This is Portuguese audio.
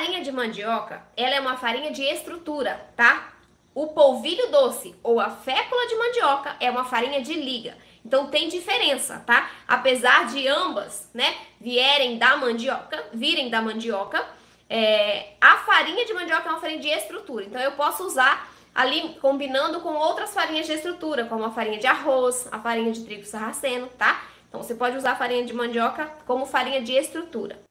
farinha de mandioca, ela é uma farinha de estrutura, tá? O polvilho doce ou a fécula de mandioca é uma farinha de liga. Então tem diferença, tá? Apesar de ambas, né, vierem da mandioca, virem da mandioca, é, a farinha de mandioca é uma farinha de estrutura. Então eu posso usar ali combinando com outras farinhas de estrutura, como a farinha de arroz, a farinha de trigo sarraceno, tá? Então você pode usar a farinha de mandioca como farinha de estrutura.